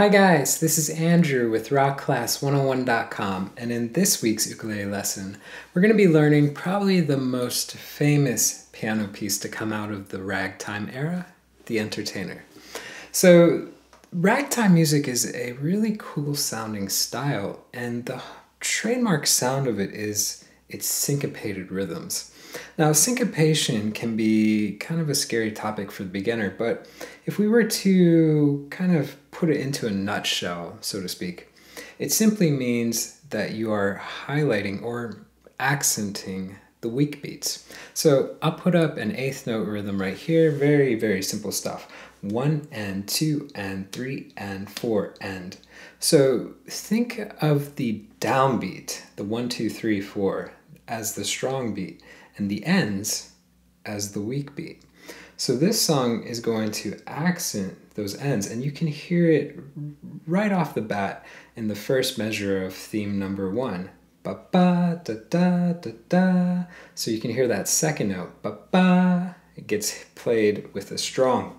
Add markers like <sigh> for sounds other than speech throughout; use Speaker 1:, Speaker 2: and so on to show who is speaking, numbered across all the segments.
Speaker 1: Hi guys, this is Andrew with rockclass101.com and in this week's ukulele lesson, we're going to be learning probably the most famous piano piece to come out of the ragtime era, The Entertainer. So, ragtime music is a really cool sounding style and the trademark sound of it is its syncopated rhythms. Now, syncopation can be kind of a scary topic for the beginner, but if we were to kind of put it into a nutshell, so to speak, it simply means that you are highlighting or accenting the weak beats. So I'll put up an eighth note rhythm right here, very, very simple stuff. One and two and three and four and. So think of the downbeat, the one, two, three, four, as the strong beat and the ends as the weak beat. So this song is going to accent those ends, and you can hear it right off the bat in the first measure of theme number one. Ba ba da da da da. So you can hear that second note. Ba ba. It gets played with a strong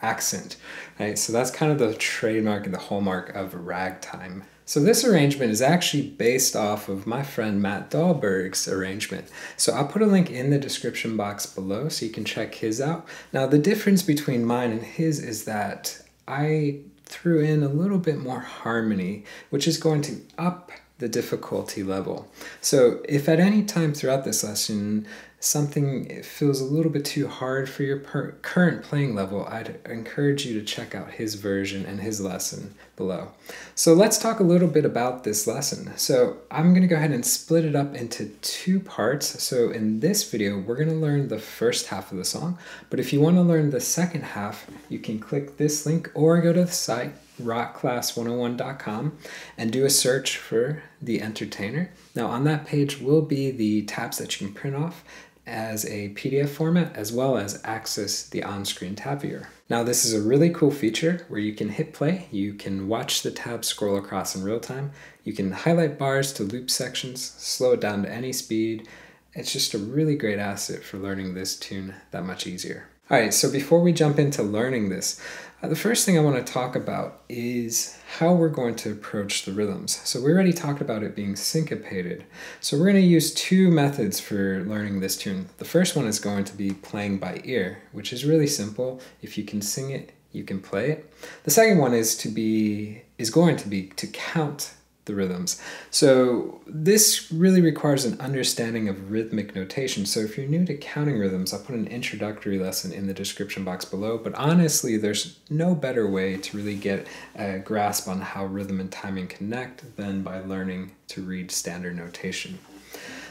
Speaker 1: accent, right? So that's kind of the trademark and the hallmark of ragtime so this arrangement is actually based off of my friend Matt Dahlberg's arrangement. So I'll put a link in the description box below so you can check his out. Now the difference between mine and his is that I threw in a little bit more harmony, which is going to up the difficulty level. So if at any time throughout this lesson something feels a little bit too hard for your current playing level, I'd encourage you to check out his version and his lesson below. So let's talk a little bit about this lesson. So I'm going to go ahead and split it up into two parts. So in this video, we're going to learn the first half of the song, but if you want to learn the second half, you can click this link or go to the site rockclass101.com and do a search for The Entertainer. Now, on that page will be the tabs that you can print off as a PDF format as well as access the on-screen tab viewer. Now this is a really cool feature where you can hit play, you can watch the tab scroll across in real time, you can highlight bars to loop sections, slow it down to any speed. It's just a really great asset for learning this tune that much easier. All right, so before we jump into learning this, Uh, the first thing I want to talk about is how we're going to approach the rhythms. So we already talked about it being syncopated. So we're going to use two methods for learning this tune. The first one is going to be playing by ear, which is really simple. If you can sing it, you can play it. The second one is to be is going to be to count the rhythms. So this really requires an understanding of rhythmic notation. So if you're new to counting rhythms, I'll put an introductory lesson in the description box below. But honestly, there's no better way to really get a grasp on how rhythm and timing connect than by learning to read standard notation.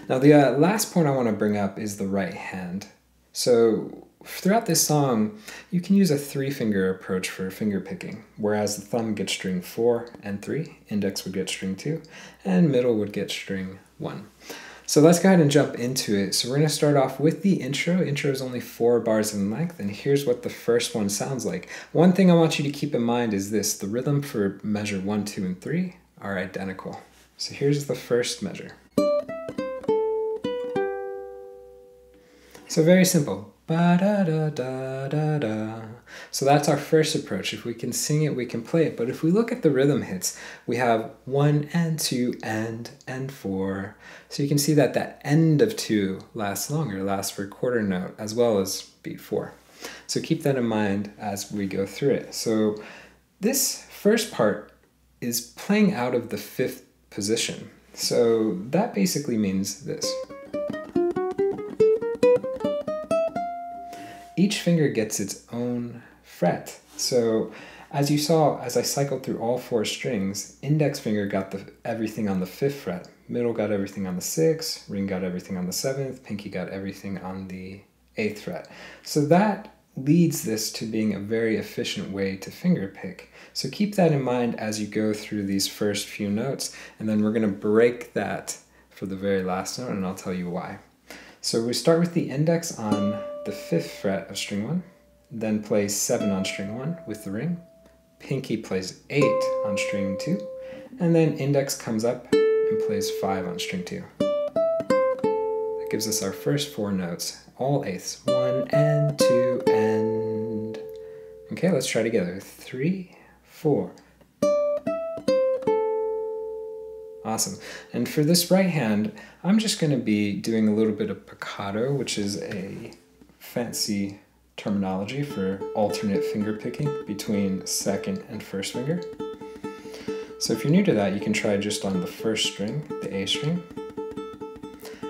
Speaker 1: Now the uh, last point I want to bring up is the right hand. So throughout this song, you can use a three finger approach for finger picking, whereas the thumb gets string four and three, index would get string two, and middle would get string one. So let's go ahead and jump into it. So we're going to start off with the intro. Intro is only four bars in length, and here's what the first one sounds like. One thing I want you to keep in mind is this the rhythm for measure one, two, and three are identical. So here's the first measure. So very simple. Ba da da da da da. So that's our first approach. If we can sing it, we can play it. But if we look at the rhythm hits, we have one and two and and four. So you can see that that end of two lasts longer, lasts for a quarter note as well as beat four. So keep that in mind as we go through it. So this first part is playing out of the fifth position. So that basically means this. Each finger gets its own fret. So as you saw, as I cycled through all four strings, index finger got the everything on the fifth fret, middle got everything on the sixth, ring got everything on the seventh, pinky got everything on the eighth fret. So that leads this to being a very efficient way to finger pick. So keep that in mind as you go through these first few notes, and then we're going to break that for the very last note, and I'll tell you why. So we start with the index on the fifth fret of string one, then plays seven on string one with the ring. Pinky plays eight on string two, and then index comes up and plays five on string two. That gives us our first four notes, all eighths. One and two and. Okay, let's try together. Three, four. Awesome. And for this right hand, I'm just going to be doing a little bit of picado, which is a fancy terminology for alternate finger picking between second and first finger. So if you're new to that, you can try just on the first string, the A string.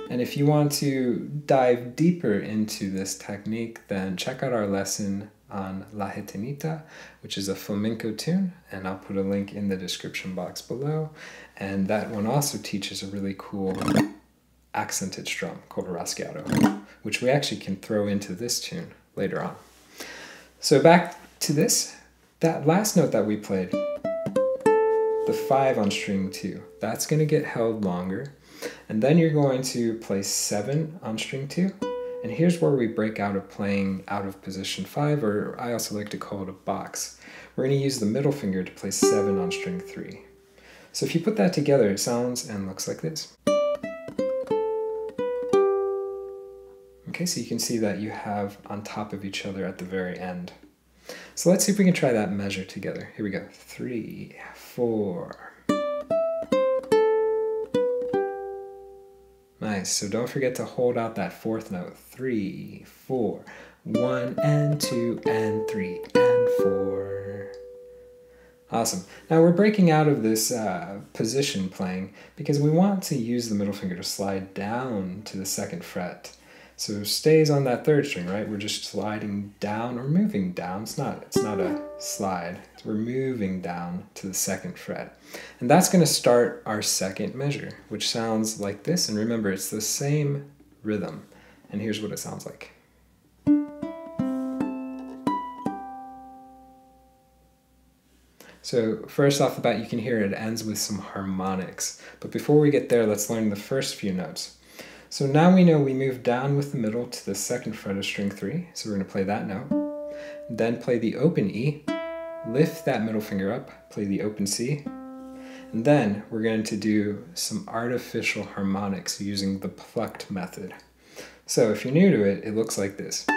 Speaker 1: And if you want to dive deeper into this technique, then check out our lesson on La Gitanita, which is a flamenco tune, and I'll put a link in the description box below. And that one also teaches a really cool accented strum called a rasgueado, which we actually can throw into this tune later on. So back to this, that last note that we played, the five on string two. That's going to get held longer. And then you're going to play seven on string two. And here's where we break out of playing out of position five, or I also like to call it a box. We're going to use the middle finger to play seven on string three. So if you put that together, it sounds and looks like this. Okay, so you can see that you have on top of each other at the very end. So let's see if we can try that measure together. Here we go. Three, four. Nice. So don't forget to hold out that fourth note. Three, four. One and two and three and four. Awesome. Now we're breaking out of this uh, position playing because we want to use the middle finger to slide down to the second fret. So stays on that third string, right? We're just sliding down or moving down. It's not, it's not a slide. We're moving down to the second fret. And that's going to start our second measure, which sounds like this. And remember, it's the same rhythm. And here's what it sounds like. So first off the bat, you can hear it ends with some harmonics. But before we get there, let's learn the first few notes. So now we know we move down with the middle to the second fret of string 3, so we're going to play that note. Then play the open E, lift that middle finger up, play the open C, and then we're going to do some artificial harmonics using the plucked method. So if you're new to it, it looks like this.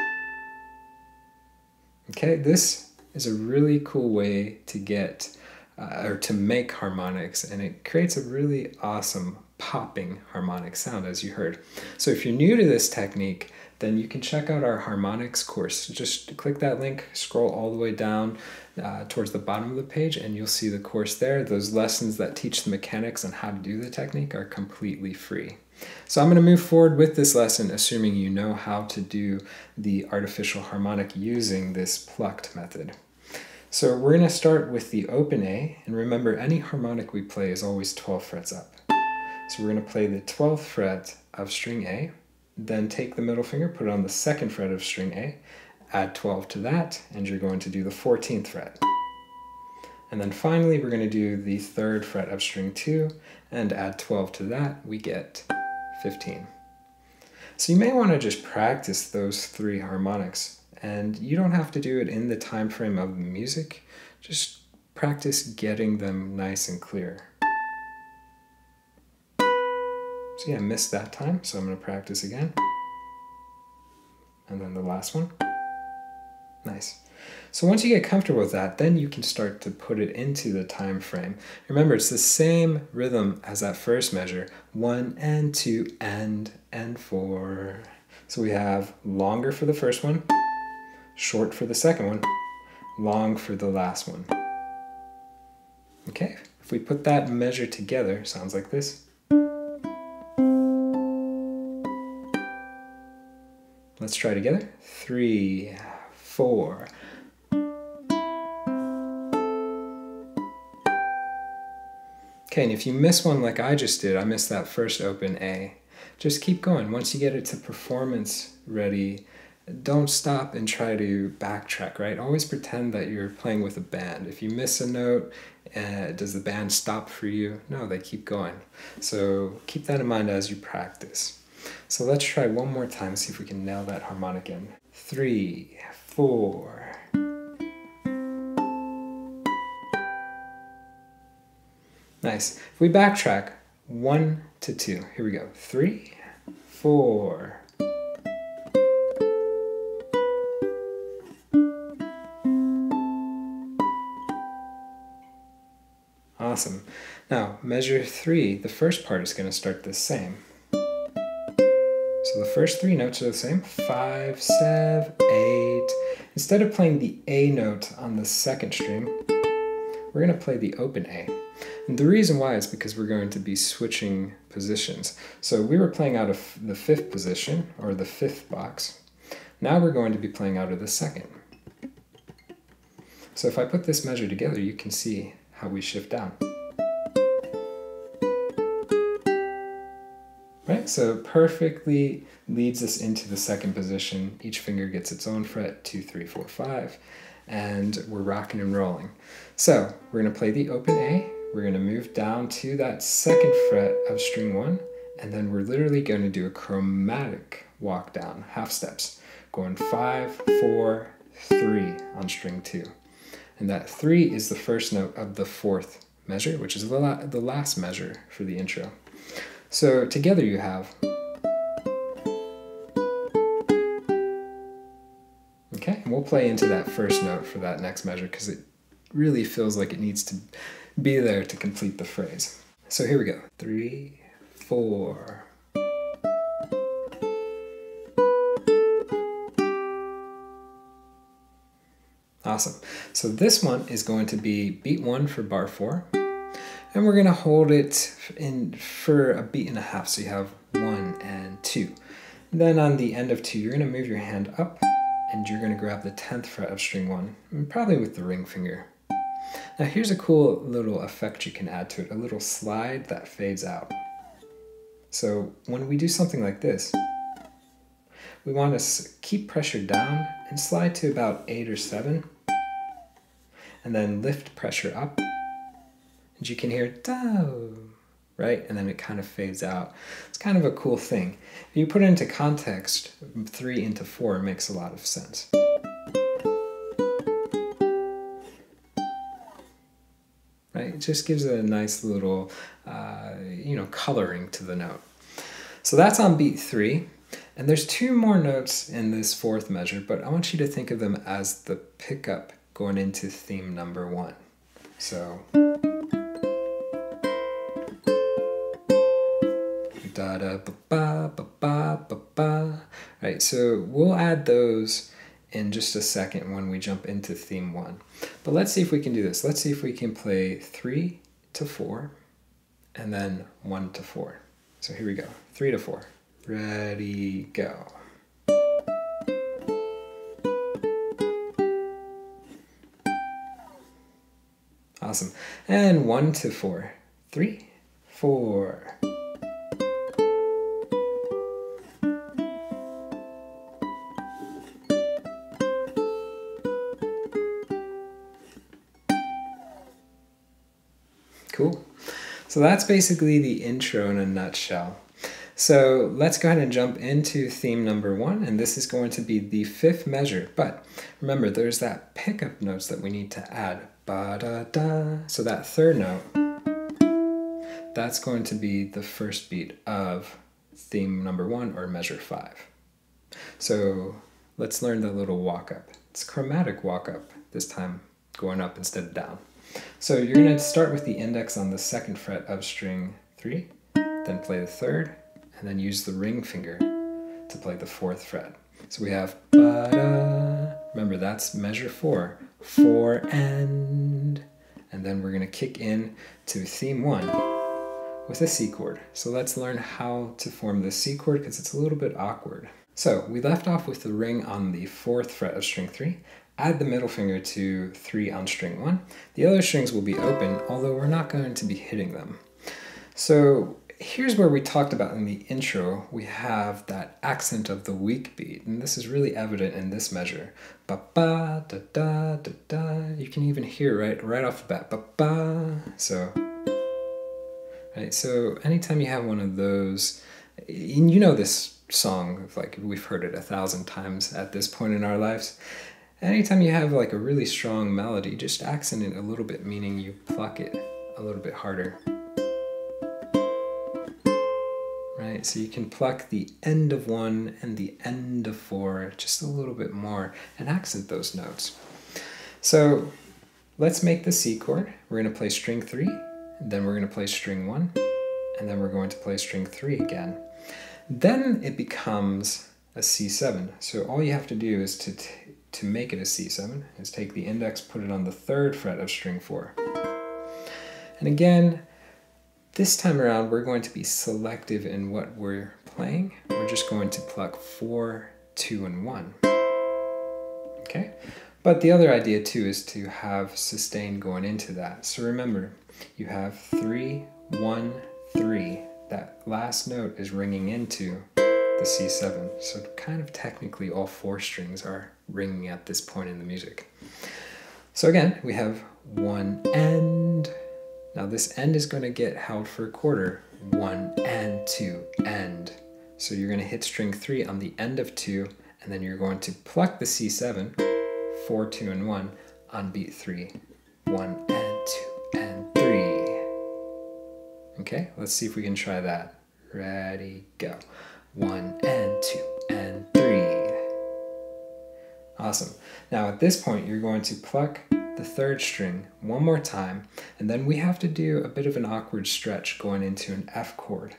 Speaker 1: Okay, this is a really cool way to get uh, or to make harmonics and it creates a really awesome popping harmonic sound as you heard. So if you're new to this technique, then you can check out our harmonics course. Just click that link, scroll all the way down uh, towards the bottom of the page, and you'll see the course there. Those lessons that teach the mechanics on how to do the technique are completely free. So I'm going to move forward with this lesson assuming you know how to do the artificial harmonic using this plucked method. So we're going to start with the open A, and remember any harmonic we play is always 12 frets up. So we're going to play the 12th fret of string A, then take the middle finger, put it on the second fret of string A, add 12 to that, and you're going to do the 14th fret. And then finally, we're going to do the third fret of string 2, and add 12 to that, we get 15. So you may want to just practice those three harmonics, and you don't have to do it in the time frame of the music, just practice getting them nice and clear. See, I missed that time, so I'm going to practice again. And then the last one. Nice. So once you get comfortable with that, then you can start to put it into the time frame. Remember, it's the same rhythm as that first measure. One and two and and four. So we have longer for the first one, short for the second one, long for the last one. Okay, if we put that measure together, sounds like this. Let's try together. Three, four. Okay, and if you miss one like I just did, I missed that first open A, just keep going. Once you get it to performance ready, don't stop and try to backtrack, right? Always pretend that you're playing with a band. If you miss a note, uh, does the band stop for you? No, they keep going. So keep that in mind as you practice. So let's try one more time, see if we can nail that harmonic in. Three, four. Nice. If we backtrack, one to two. Here we go. Three, four. Awesome. Now, measure three, the first part is going to start the same. So the first three notes are the same five, seven, eight. Instead of playing the A note on the second string, we're going to play the open A. And the reason why is because we're going to be switching positions. So we were playing out of the fifth position, or the fifth box. Now we're going to be playing out of the second. So if I put this measure together, you can see how we shift down. Right, so perfectly leads us into the second position. Each finger gets its own fret, two, three, four, five, and we're rocking and rolling. So we're gonna play the open A, we're gonna move down to that second fret of string one, and then we're literally gonna do a chromatic walk down, half steps, going five, four, three on string two. And that three is the first note of the fourth measure, which is the, the last measure for the intro. So together you have. Okay, and we'll play into that first note for that next measure because it really feels like it needs to be there to complete the phrase. So here we go. Three, four. Awesome. So this one is going to be beat one for bar four and we're gonna hold it in for a beat and a half. So you have one and two. then on the end of two, you're gonna move your hand up and you're gonna grab the 10th fret of string one, probably with the ring finger. Now here's a cool little effect you can add to it, a little slide that fades out. So when we do something like this, we want to keep pressure down and slide to about eight or seven, and then lift pressure up and you can hear do, right? And then it kind of fades out. It's kind of a cool thing. If you put it into context, three into four makes a lot of sense. Right? It just gives it a nice little, uh, you know, coloring to the note. So that's on beat three. And there's two more notes in this fourth measure, but I want you to think of them as the pickup going into theme number one. So. Ba ba ba ba ba ba. Right, so we'll add those in just a second when we jump into theme one. But let's see if we can do this. Let's see if we can play three to four and then one to four. So here we go, three to four. Ready, go. Awesome. And one to four. Three, four. So that's basically the intro in a nutshell. So let's go ahead and jump into theme number one, and this is going to be the fifth measure. But remember, there's that pickup notes that we need to add. Ba da da. So that third note, that's going to be the first beat of theme number one or measure five. So let's learn the little walk up. It's chromatic walk up, this time going up instead of down. So you're going to start with the index on the second fret of string 3, then play the third, and then use the ring finger to play the fourth fret. So we have ba-da. Remember, that's measure 4. 4 and. And then we're going to kick in to theme 1 with a C chord. So let's learn how to form the C chord because it's a little bit awkward. So we left off with the ring on the fourth fret of string 3 add the middle finger to 3 on string 1. The other strings will be open, although we're not going to be hitting them. So here's where we talked about in the intro, we have that accent of the weak beat, and this is really evident in this measure. Ba ba da da da da. You can even hear right right off the bat. Ba ba. So right. So anytime you have one of those, and you know this song, like we've heard it a thousand times at this point in our lives. Anytime you have like a really strong melody, just accent it a little bit, meaning you pluck it a little bit harder. Right, so you can pluck the end of one and the end of four just a little bit more and accent those notes. So let's make the C chord. We're going to play string three then we're going to play string one, and then we're going to play string three again. Then it becomes a C7. So all you have to do is to, to make it a C7 is take the index, put it on the third fret of string four. And again, this time around, we're going to be selective in what we're playing. We're just going to pluck four, two, and one. Okay? But the other idea too is to have sustain going into that. So remember, you have three, one, three. That last note is ringing into the C7. So kind of technically all four strings are ringing at this point in the music. So again, we have one end. Now this end is going to get held for a quarter. One and two, end. So you're going to hit string three on the end of two, and then you're going to pluck the C7, four, two, and one on beat three. One and two and three. Okay, let's see if we can try that. Ready, go. One and two and three. Awesome. Now at this point, you're going to pluck the third string one more time, and then we have to do a bit of an awkward stretch going into an F chord.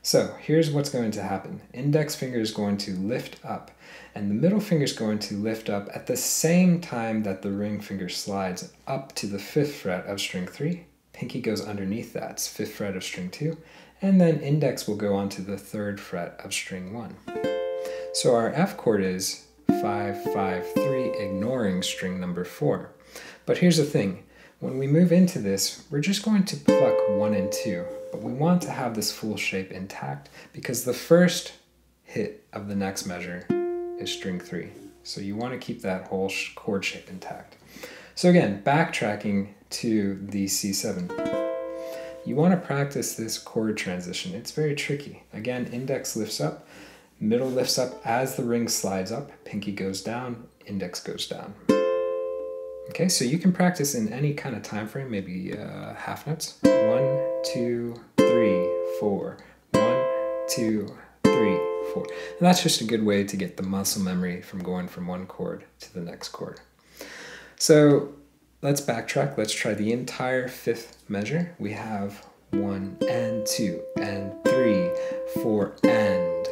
Speaker 1: So here's what's going to happen. Index finger is going to lift up, and the middle finger is going to lift up at the same time that the ring finger slides up to the fifth fret of string three. Pinky goes underneath that, it's fifth fret of string two, and then index will go onto the third fret of string one. So our F chord is 5, 5, 3, ignoring string number 4. But here's the thing, when we move into this, we're just going to pluck 1 and 2, but we want to have this full shape intact because the first hit of the next measure is string 3. So you want to keep that whole chord shape intact. So again, backtracking to the C7. You want to practice this chord transition. It's very tricky. Again, index lifts up, middle lifts up as the ring slides up, pinky goes down, index goes down. Okay, so you can practice in any kind of time frame, maybe uh, half notes. One, two, three, four. One, two, three, four. And that's just a good way to get the muscle memory from going from one chord to the next chord. So let's backtrack. Let's try the entire fifth measure. We have one and two and three, four and.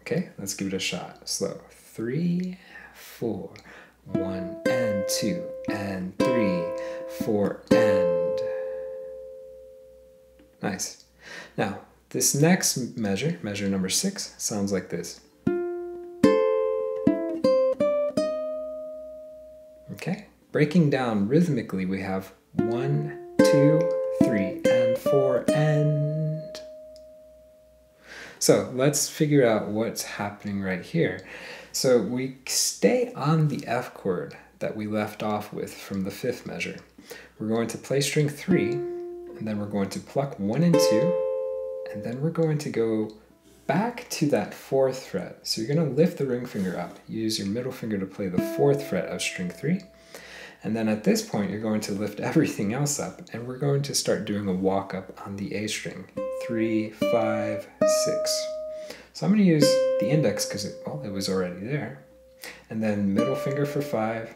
Speaker 1: Okay, let's give it a shot. Slow. Three, four, one and two and three, four and. Nice. Now, this next measure, measure number six, sounds like this. Breaking down rhythmically, we have one, two, three, and four, and. So let's figure out what's happening right here. So we stay on the F chord that we left off with from the fifth measure. We're going to play string three, and then we're going to pluck one and two, and then we're going to go back to that fourth fret. So you're going to lift the ring finger up. Use your middle finger to play the fourth fret of string three. And then at this point, you're going to lift everything else up, and we're going to start doing a walk up on the A string. Three, five, six. So I'm going to use the index because it, well, it was already there. And then middle finger for five,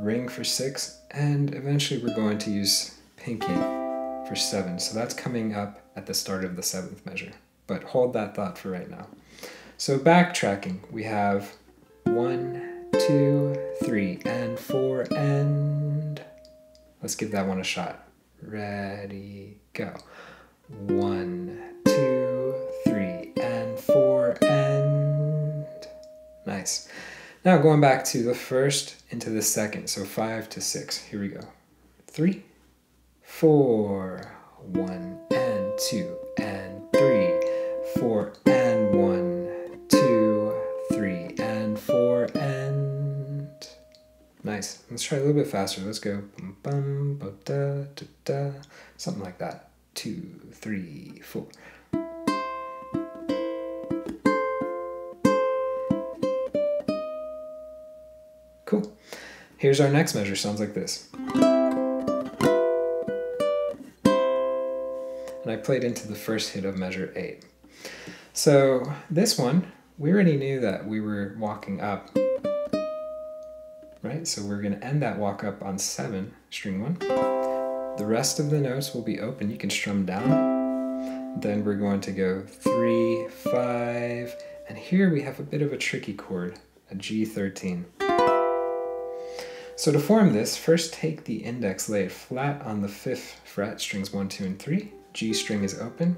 Speaker 1: ring for six, and eventually we're going to use pinky for seven. So that's coming up at the start of the seventh measure. But hold that thought for right now. So backtracking, we have one, two, three, and four, and let's give that one a shot. Ready, go. One, two, three, and four, and Nice. Now going back to the first into the second, so five to six. Here we go. Three, four, one and two and three, four and Nice. Let's try a little bit faster. Let's go. Bum, bum, da, da, da. Something like that. Two, three, four. Cool. Here's our next measure, sounds like this. And I played into the first hit of measure 8. So this one, we already knew that we were walking up, right? So we're going to end that walk up on 7, string 1. the rest of the notes will be open. You can strum down. Then we're going to go three, five, and here we have a bit of a tricky chord, a G13. So to form this, first take the index, lay it flat on the fifth fret, strings one, two, and three. G string is open.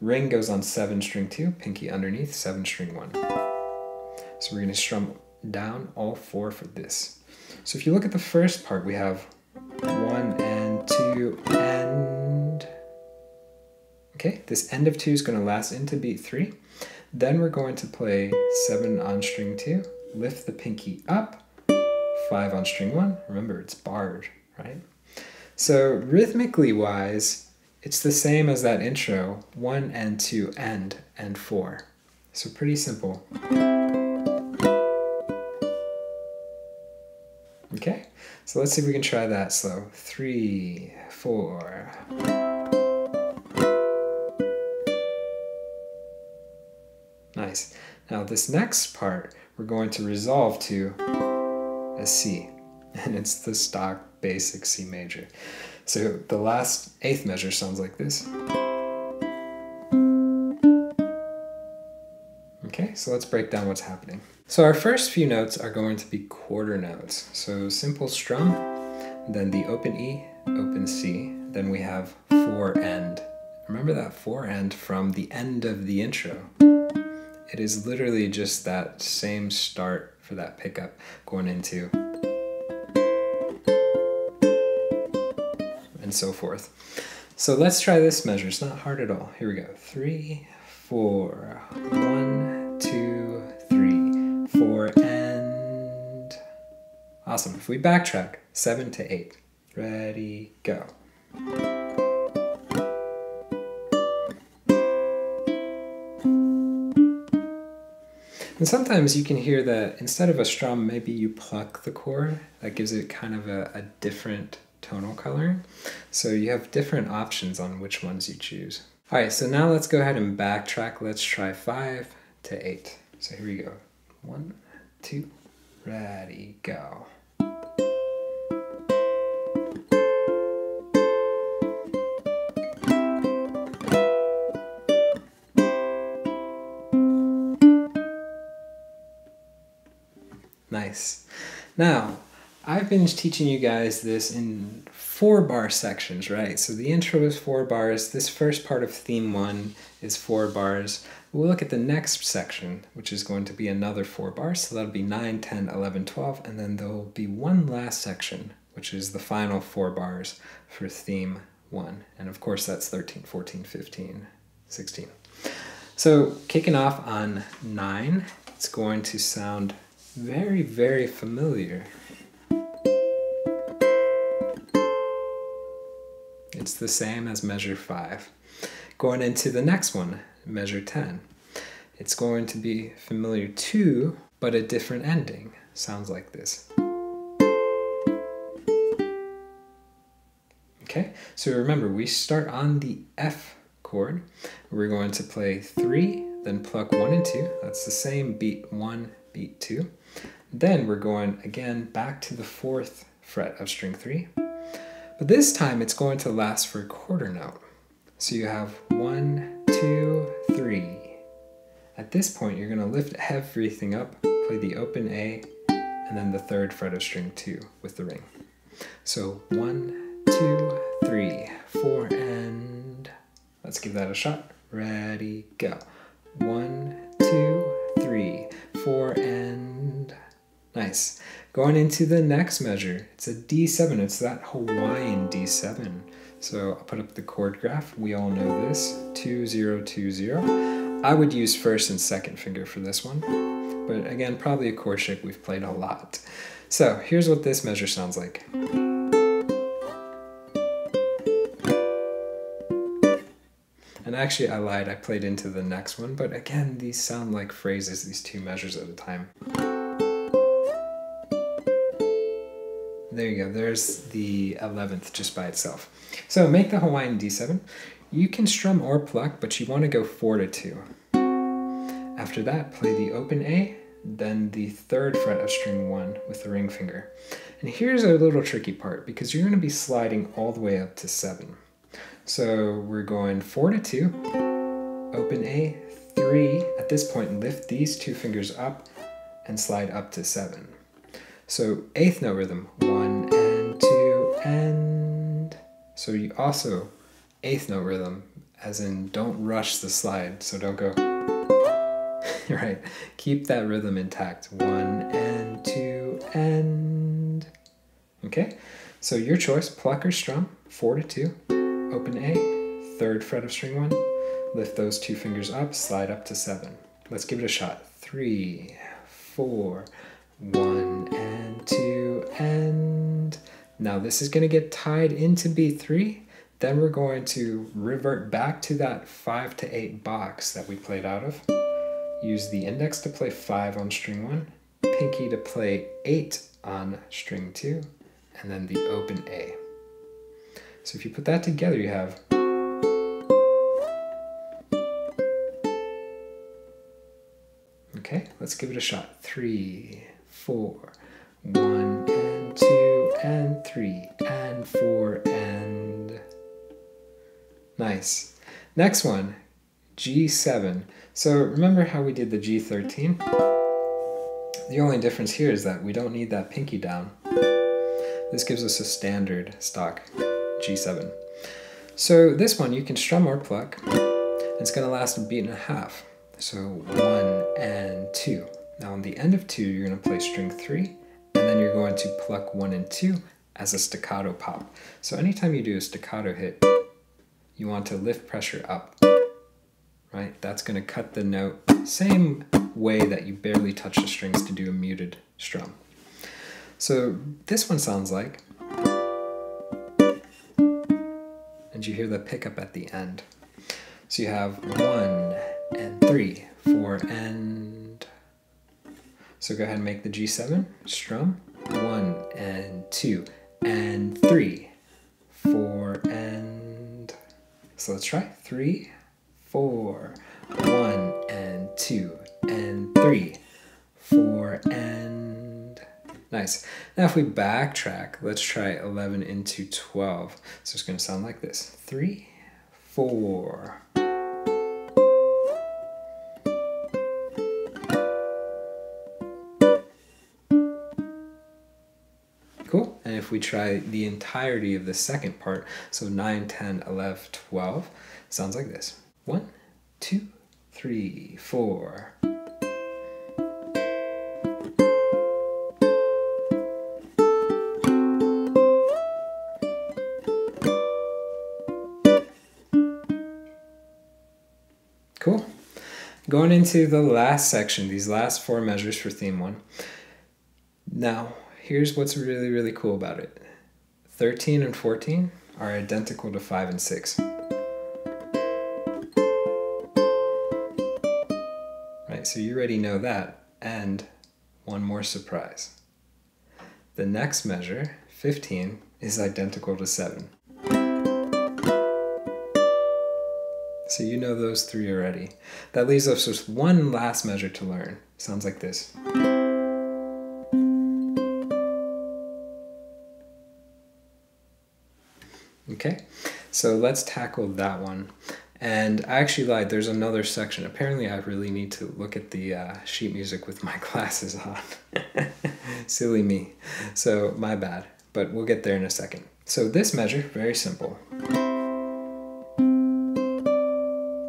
Speaker 1: Ring goes on seven, string two, pinky underneath, seven, string one. So we're gonna strum down all four for this. So if you look at the first part, we have one and two and. Okay, this end of two is gonna last into beat three. Then we're going to play seven on string two, lift the pinky up, five on string one. Remember, it's barred, right? So rhythmically wise, it's the same as that intro, one and two and and four. So pretty simple. Okay, so let's see if we can try that slow. Three, four. Nice. Now this next part, we're going to resolve to a C, <laughs> and it's the stock basic C major. So the last eighth measure sounds like this. So let's break down what's happening. So our first few notes are going to be quarter notes. So simple strum, then the open E, open C, then we have four end. Remember that four end from the end of the intro. It is literally just that same start for that pickup going into and so forth. So let's try this measure. It's not hard at all. Here we go. Three, four, one, two, three, four, and awesome. If we backtrack, seven to eight. Ready, go. And sometimes you can hear that instead of a strum, maybe you pluck the chord. That gives it kind of a, a different tonal color. So you have different options on which ones you choose. All right, so now let's go ahead and backtrack. Let's try five to eight. So here we go. One, two, ready, go. Nice. Now, I've been teaching you guys this in four bar sections, right? So the intro is four bars. This first part of theme one is four bars. We'll look at the next section, which is going to be another four bars. So that'll be 9, 10, 11, 12. And then there'll be one last section, which is the final four bars for theme one. And of course, that's 13, 14, 15, 16. So kicking off on 9, it's going to sound very, very familiar. It's the same as measure 5. Going into the next one, measure 10. It's going to be familiar too, but a different ending. Sounds like this. Okay, so remember we start on the F chord. We're going to play 3, then pluck 1 and 2. That's the same beat 1, beat 2. Then we're going again back to the fourth fret of string three. But this time it's going to last for a quarter note. So you have one, two, three. At this point, you're going to lift everything up, play the open A, and then the third fret of string two with the ring. So one, two, three, four, and let's give that a shot. Ready, go. One, two, three, four, and Nice. Going into the next measure, it's a D7. It's that Hawaiian D7. So I'll put up the chord graph. We all know this, 2020. I would use first and second finger for this one. But again, probably a chord shape we've played a lot. So here's what this measure sounds like. And actually, I lied, I played into the next one, but again, these sound like phrases, these two measures at a time. There you go. There's the 11th just by itself. So make the Hawaiian D7. You can strum or pluck, but you want to go 4 to 2. After that, play the open A, then the third fret of string one with the ring finger. And here's a little tricky part because you're going to be sliding all the way up to seven. So we're going four to two, open A, three. At this point, lift these two fingers up and slide up to seven. So eighth note rhythm, one and two and. So you also eighth note rhythm, as in don't rush the slide. So don't go. <laughs> right. Keep that rhythm intact. One and two and. Okay. So your choice, pluck or strum, four to two, open A, third fret of string one, lift those two fingers up, slide up to seven. Let's give it a shot. Three, four, one two and now this is going to get tied into B3 then we're going to revert back to that 5 to 8 box that we played out of. Use the index to play 5 on string 1 pinky to play 8 on string 2 and then the open A. So if you put that together you have Okay, let's give it a shot. Three, four, one and two and three and four and nice. Next one, G7. So remember how we did the G13? The only difference here is that we don't need that pinky down. This gives us a standard stock G7. So this one you can strum or pluck. It's going to last a beat and a half. So one and two. Now on the end of two, you're going to play string three, then you're going to pluck one and two as a staccato pop. So anytime you do a staccato hit, you want to lift pressure up, right? That's going to cut the note same way that you barely touch the strings to do a muted strum. So this one sounds like, and you hear the pickup at the end. So you have one and three, four and. So go ahead and make the G7, strum, one and two and three, four and. So let's try three, four, one and two and three, four and. Nice. Now if we backtrack, let's try 11 into 12. So it's going to sound like this. Three, four, we try the entirety of the second part, so 9, 10, 11, 12, sounds like this. 1, 2, 3, 4. Cool. Going into the last section, these last four measures for theme one. Now, here's what's really, really cool about it 13 and 14 are identical to 5 and 6. Right, so you already know that. And one more surprise. The next measure, 15, is identical to 7. So you know those three already. That leaves us with one last measure to learn. Sounds like this. So let's tackle that one. And I actually lied, there's another section. Apparently, I really need to look at the uh, sheet music with my <laughs> glasses on. <laughs> Silly me. So, my bad. But we'll get there in a second. So, this measure, very simple.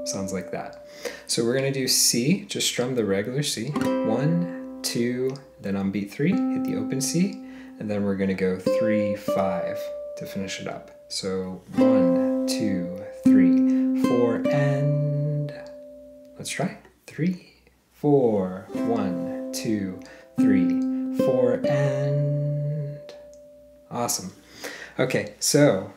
Speaker 1: Sounds like that. So, we're going to do C, just strum the regular C. One, two, then on beat three, hit the open C, and then we're going to go three, five to finish it up. So one, two, three, four, and let's try. Three, four, one, two, three, four, and awesome. Okay, so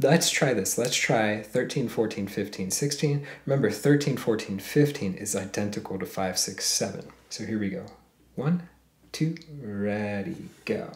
Speaker 1: let's try this. Let's try 13, 14, 15, 16. Remember, 13, 14, 15 is identical to 5, 6, 7. So here we go. One, two, ready, go.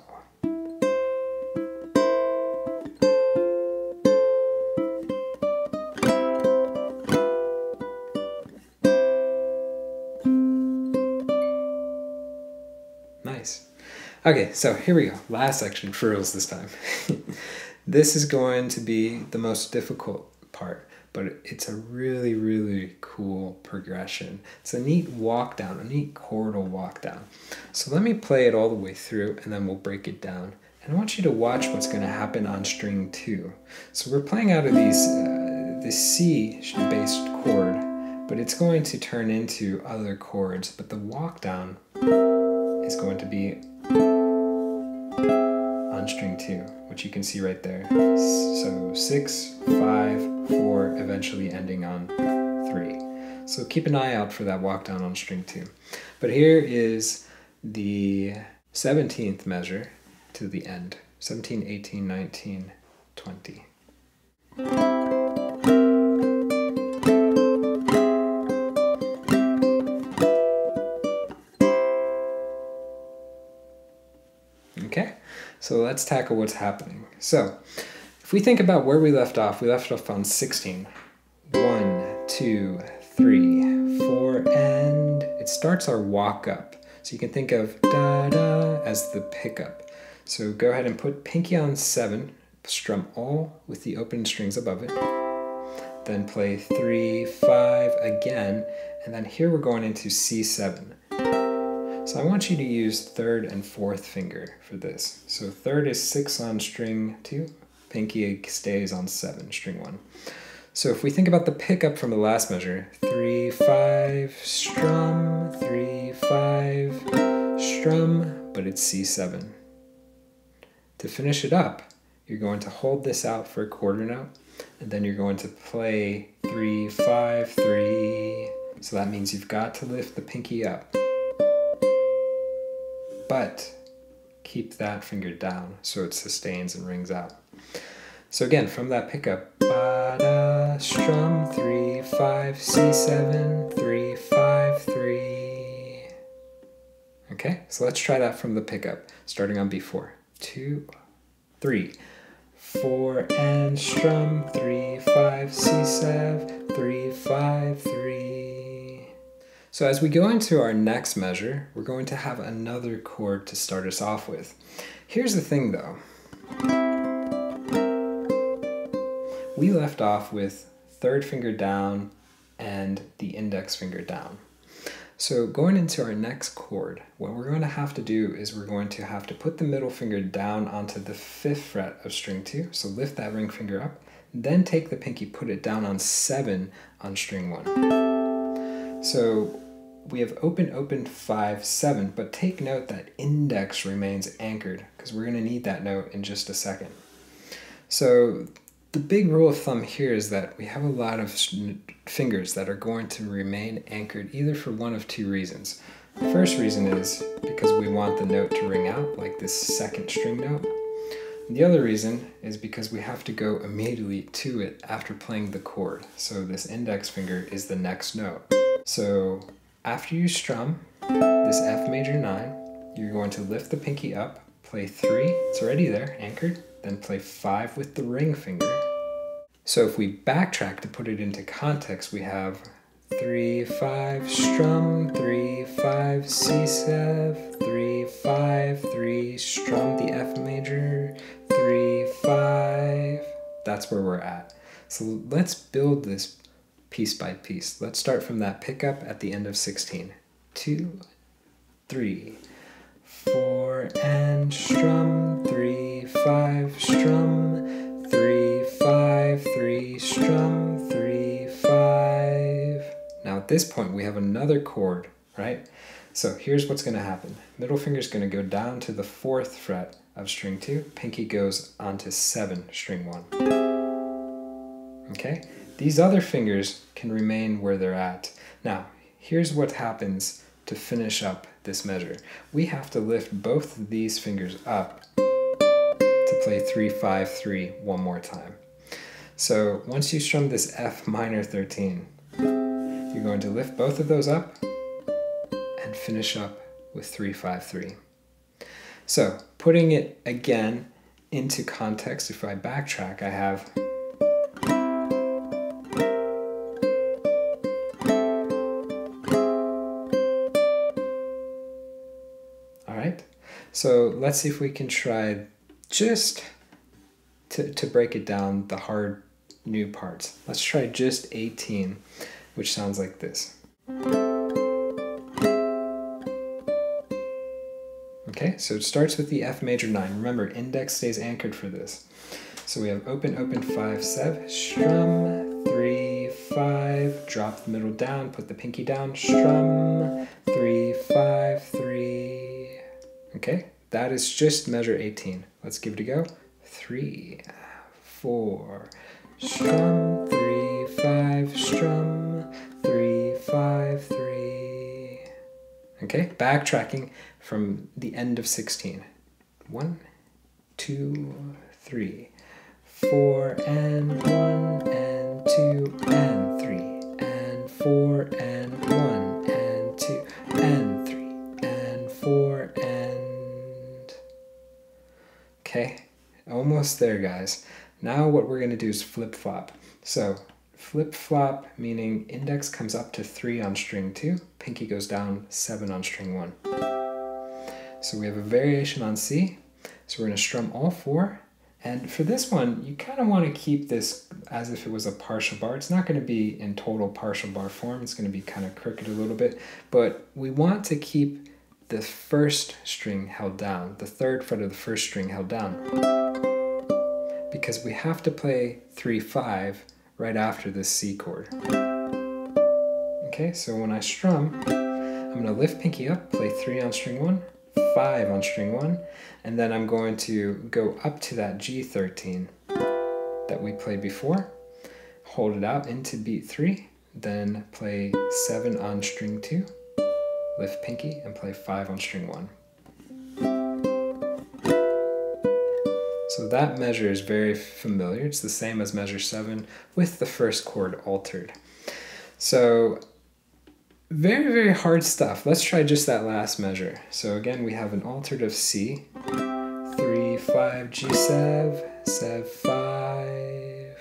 Speaker 1: Okay, so here we go. Last section for this time. <laughs> this is going to be the most difficult part, but it's a really, really cool progression. It's a neat walk down, a neat chordal walk down. So let me play it all the way through and then we'll break it down. And I want you to watch what's going to happen on string two. So we're playing out of these, uh, this C-based chord, but it's going to turn into other chords, but the walk down is going to be on string two, which you can see right there. So six, five, four, eventually ending on three. So keep an eye out for that walk down on string two. But here is the 17th measure to the end 17, 18, 19, 20. So let's tackle what's happening. So, if we think about where we left off, we left off on 16. One, two, three, four, and it starts our walk up. So you can think of da da as the pickup. So go ahead and put pinky on seven, strum all with the open strings above it. Then play three, five again, and then here we're going into C7. So I want you to use third and fourth finger for this. So third is six on string two, pinky stays on seven, string one. So if we think about the pickup from the last measure, three, five, strum, three, five, strum, but it's C7. To finish it up, you're going to hold this out for a quarter note, and then you're going to play three, five, three. So that means you've got to lift the pinky up but keep that finger down so it sustains and rings out. So again, from that pickup, ba-da, strum, three, five, C7, three, five, three. Okay, so let's try that from the pickup, starting on B4. Two, three, four, and strum, three, five, C7, three, five, three. So as we go into our next measure, we're going to have another chord to start us off with. Here's the thing though. We left off with third finger down and the index finger down. So going into our next chord, what we're going to have to do is we're going to have to put the middle finger down onto the fifth fret of string two. So lift that ring finger up, then take the pinky, put it down on seven on string one. So we have open, open, 5, 7, but take note that index remains anchored because we're going to need that note in just a second. So the big rule of thumb here is that we have a lot of fingers that are going to remain anchored either for one of two reasons. The first reason is because we want the note to ring out, like this second string note. The other reason is because we have to go immediately to it after playing the chord. So this index finger is the next note. So after you strum this F major 9, you're going to lift the pinky up, play 3, it's already there, anchored, then play 5 with the ring finger. So if we backtrack to put it into context, we have 3, 5, strum, 3, 5, C 7, 3, 5, 3, strum the F major, 3, 5. That's where we're at. So let's build this piece by piece. Let's start from that pickup at the end of 16. Two, three, four, and strum, three, five, strum, three, five, three, strum, three, five. Now at this point we have another chord, right? So here's what's to happen. Middle finger is going to go down to the fourth fret of string two. Pinky goes onto seven, string one. Okay? These other fingers can remain where they're at. Now, here's what happens to finish up this measure. We have to lift both of these fingers up to play 3, 5, 3 one more time. So once you strum this F minor 13, you're going to lift both of those up and finish up with 3, 5, 3. So putting it again into context, if I backtrack, I have So let's see if we can try just to, to break it down, the hard new parts. Let's try just 18, which sounds like this. Okay, so it starts with the F major 9. Remember, index stays anchored for this. So we have open, open, 5, 7, strum, 3, 5, drop the middle down, put the pinky down, strum, 3, 5, 3. Okay, that is just measure 18. Let's give it a go. 3, 4, strum, 3, 5, strum, three, five, three. Okay, backtracking from the end of 16. 1, 2, 3, 4, and 1, and 2, and 3, and 4, and 1, and 2, and 3, and 4, and... Okay, almost there, guys. Now what we're going to do is flip-flop. So flip-flop meaning index comes up to 3 on string 2, pinky goes down 7 on string 1. So we have a variation on C. So we're going to strum all four. And for this one, you kind of want to keep this as if it was a partial bar. It's not going to be in total partial bar form. It's going to be kind of crooked a little bit. But we want to keep the first string held down, the third fret of the first string held down because we have to play 3-5 right after this C chord. Okay, so when I strum, I'm going to lift pinky up, play 3 on string 1, 5 on string 1, and then I'm going to go up to that G13 that we played before, hold it out into beat 3, then play 7 on string 2, lift pinky, and play 5 on string 1. So that measure is very familiar. It's the same as measure 7 with the first chord altered. So very, very hard stuff. Let's try just that last measure. So again, we have an altered of C, 3, 5, G, 7, 7, 5.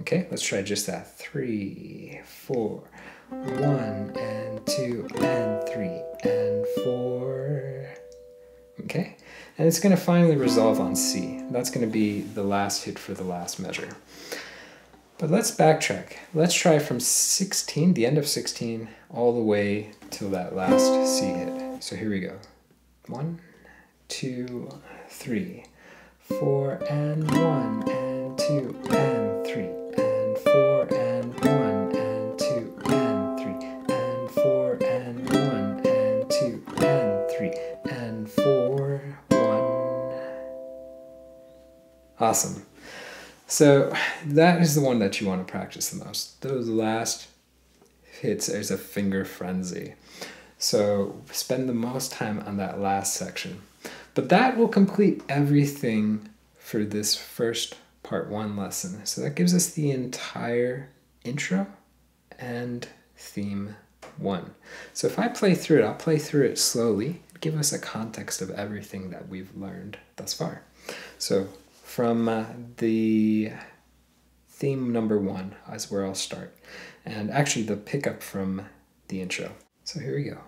Speaker 1: Okay, let's try just that. 3, 4, 1, and 2, and 3, and 4. Okay, and it's going to finally resolve on C. That's going to be the last hit for the last measure. But let's backtrack. Let's try from 16, the end of 16, all the way till that last C hit. So here we go. One, two, three, four, and one, and two, and three, Awesome. So that is the one that you want to practice the most. Those last hits is a finger frenzy. So spend the most time on that last section. But that will complete everything for this first part one lesson. So that gives us the entire intro and theme one. So if I play through it, I'll play through it slowly, give us a context of everything that we've learned thus far. So from uh, the theme number one is where I'll start. And actually the pickup from the intro. So here we go.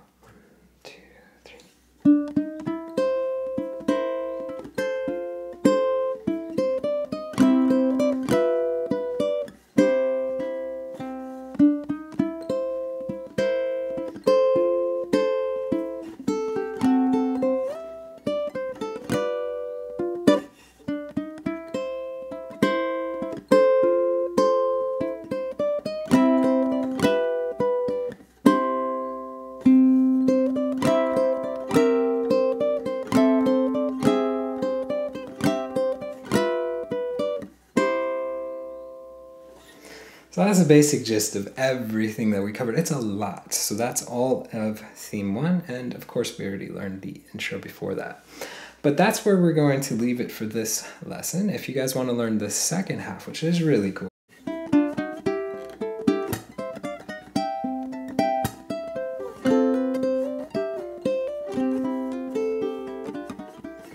Speaker 1: Basic gist of everything that we covered. It's a lot. So that's all of theme one. And of course, we already learned the intro before that. But that's where we're going to leave it for this lesson. If you guys want to learn the second half, which is really cool,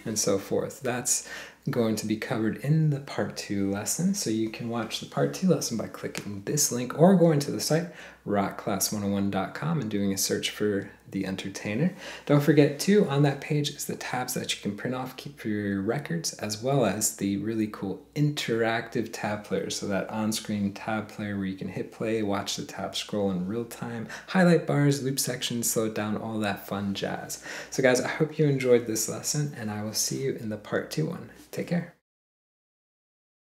Speaker 1: and so forth. That's going to be covered in the part two lesson. So you can watch the part two lesson by clicking this link or going to the site rockclass101.com and doing a search for the entertainer. Don't forget, too, on that page is the tabs that you can print off, keep for your records, as well as the really cool interactive tab player. So, that on screen tab player where you can hit play, watch the tab scroll in real time, highlight bars, loop sections, slow it down, all that fun jazz. So, guys, I hope you enjoyed this lesson, and I will see you in the part two one. Take care.